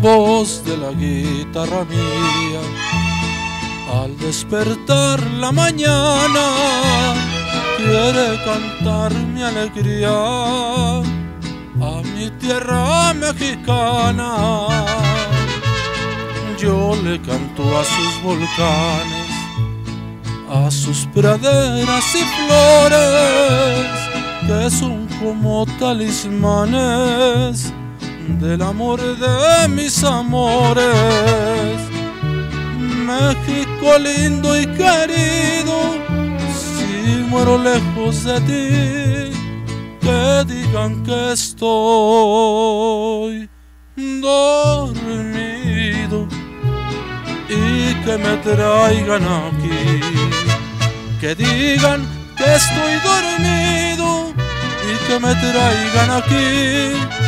voz de la guitarra mía. Al despertar la mañana, quiere cantar mi alegría a mi tierra mexicana. Yo le canto a sus volcanes, a sus praderas y flores, que son como talismanes del amor de mis amores. México lindo y querido, si muero lejos de ti, que digan que estoy dormido y que me traigan aquí. Que digan que estoy dormido y que me traigan aquí.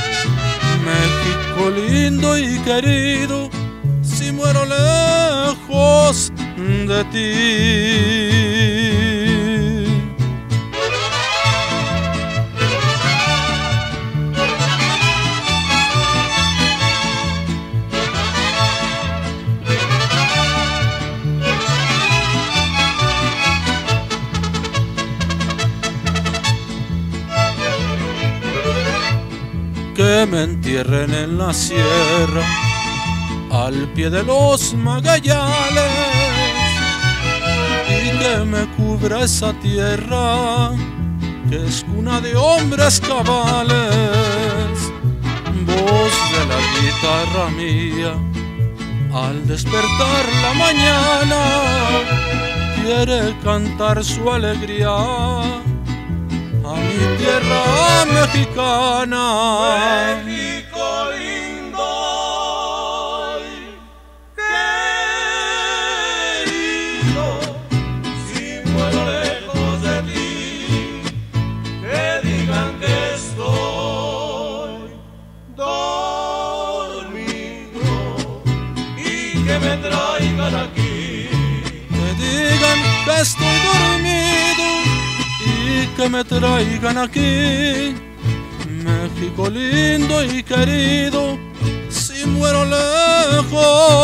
México lindo y querido, si muero lejos de ti. Que me entierren en la sierra, al pie de los magallales, y que me cubra esa tierra, que es cuna de hombres cabales, voz de la guitarra mía, al despertar la mañana, quiere cantar su alegría a mi tierra mexicana. México lindo y querido, si muero lejos de ti, que digan que estoy dormido y que me traigan aquí. Que digan que estoy dormido que me traigan aquí. México lindo y querido, si muero lejos